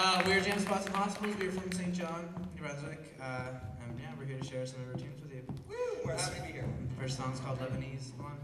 Uh, we're Jam Spots and Hospitals. We're from St. John, New Brunswick. Uh, and yeah, we're here to share some of our tunes with you. Woo! We're happy to be here. First song's called Lebanese. One.